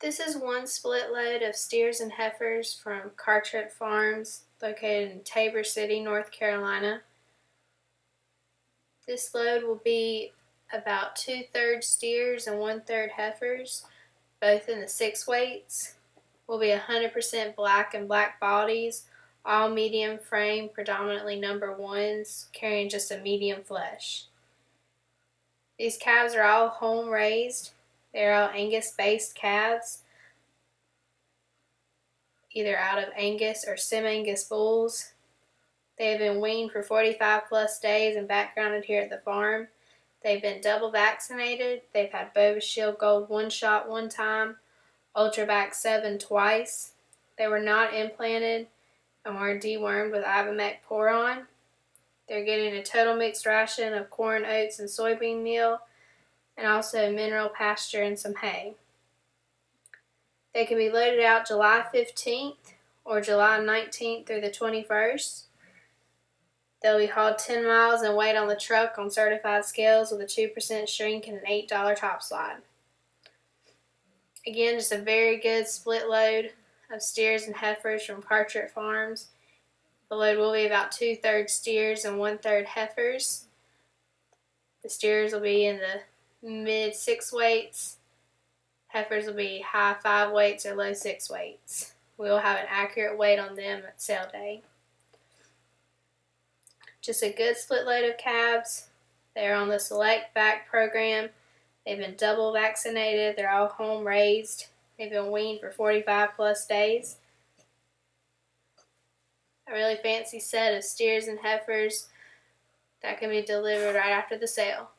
This is one split load of steers and heifers from Cartrette Farms located in Tabor City, North Carolina. This load will be about two-thirds steers and one-third heifers, both in the six weights. Will be 100% black and black bodies, all medium frame, predominantly number ones, carrying just a medium flesh. These calves are all home raised they're all Angus-based calves, either out of Angus or Sim-Angus bulls. They have been weaned for 45 plus days and backgrounded here at the farm. They've been double vaccinated. They've had Bovishield Gold one shot one time, Ultrabac 7 twice. They were not implanted and were dewormed with Ivomec Pour-On. They're getting a total mixed ration of corn, oats, and soybean meal and also mineral pasture and some hay. They can be loaded out July 15th or July 19th through the 21st. They'll be hauled 10 miles and weighed on the truck on certified scales with a 2% shrink and an $8 top slide. Again, just a very good split load of steers and heifers from Cartrette Farms. The load will be about two-thirds steers and one-third heifers. The steers will be in the mid six weights. Heifers will be high five weights or low six weights. We will have an accurate weight on them at sale day. Just a good split load of calves. They're on the Select Vac program. They've been double vaccinated. They're all home raised. They've been weaned for 45 plus days. A really fancy set of steers and heifers that can be delivered right after the sale.